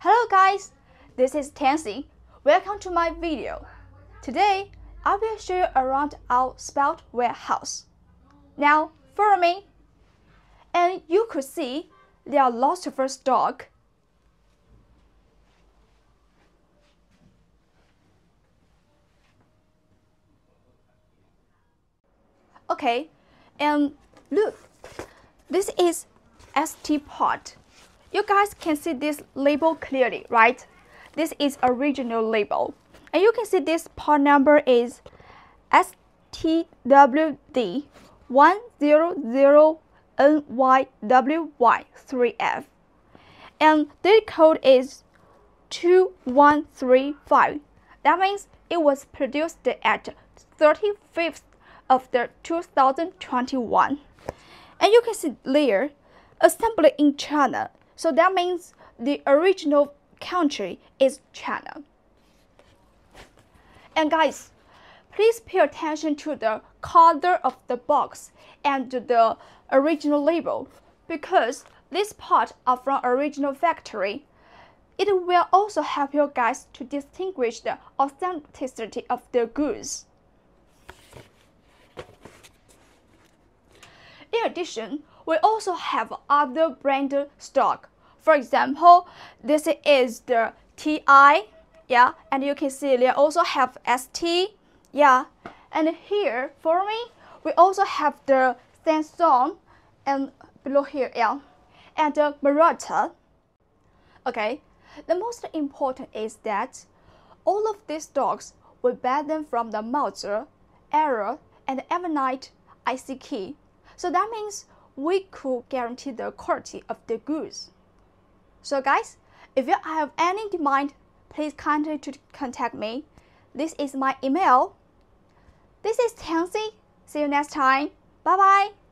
Hello guys, this is Tansy. Welcome to my video. Today, I will show you around our spout warehouse. Now, follow me. And you could see there are lots of stock. Okay, and look, this is ST pot. You guys can see this label clearly, right? This is original label. And you can see this part number is STWD100NYWY3F. And the code is 2135. That means it was produced at 35th of the 2021. And you can see there, assembly in China. So that means the original country is China. And guys, please pay attention to the color of the box and the original label because this part are from original factory. It will also help you guys to distinguish the authenticity of the goods. Addition, we also have other brand stock. For example, this is the TI, yeah, and you can see they also have ST, yeah, and here for me, we also have the Samsung and below here, yeah, and the Murata. Okay, the most important is that all of these dogs we buy them from the Mouser, Arrow, and Avnet IC. So that means we could guarantee the quality of the goods. So guys, if you have any demand, please kindly to contact me. This is my email. This is Tansy. See you next time. Bye bye.